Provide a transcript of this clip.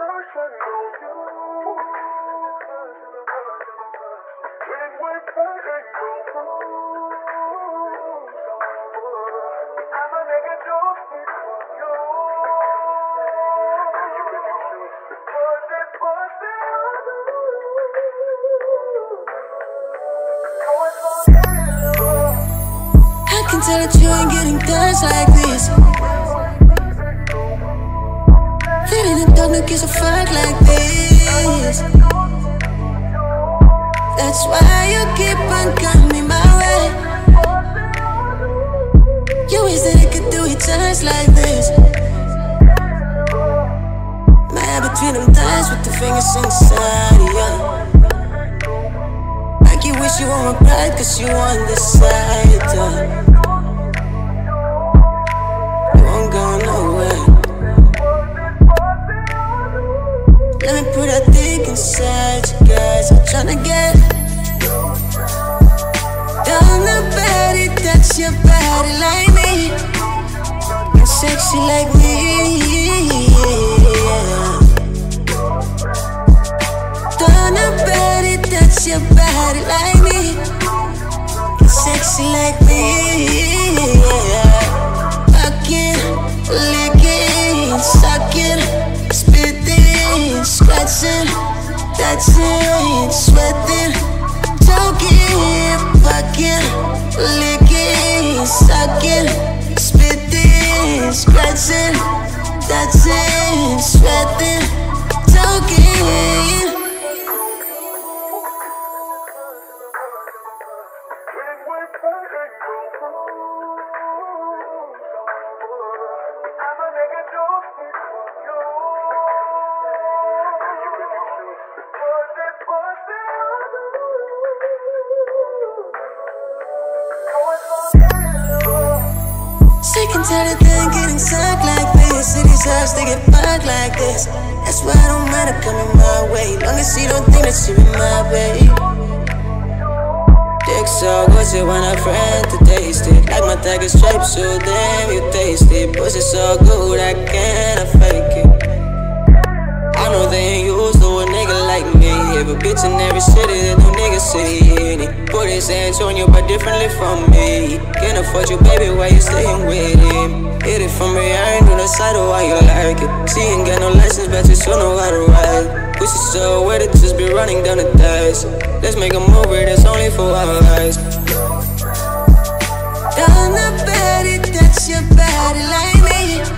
I can tell that you ain't getting touched like this. The no gives a fuck like this. That's why you keep on coming my way. You wish that I could do it just like this. Mad between them thighs with the fingers inside, yeah. Like you wish you were my bride, cause you on the side, uh. Inside you guys. I'm tryna get down the body, touch your body like me, and sexy like me. Down the your body like me, touching, sweating, choking, fucking, licking, sucking, spitting, scratching, touching, sweating, choking. Sick and tired of them getting sucked like this. Cities us to get fucked like this. That's why I don't matter coming my way. Long as you don't think that she in my way. Dick so good, you want a friend to taste it. Like my tag is striped, so damn you taste it. Pussy so good, I can't fake it. I know they ain't used to a nigga like me. A bitch in every city that no nigga see it. His hands but differently from me. Can't afford you, baby, why you staying with him? Hit it from behind on the side of why you like it. She ain't got no license, but you still know how to ride. Pussy so wet, it just be running down the thighs. Let's make a movie that's only for our eyes. Down the body, touch your body like me,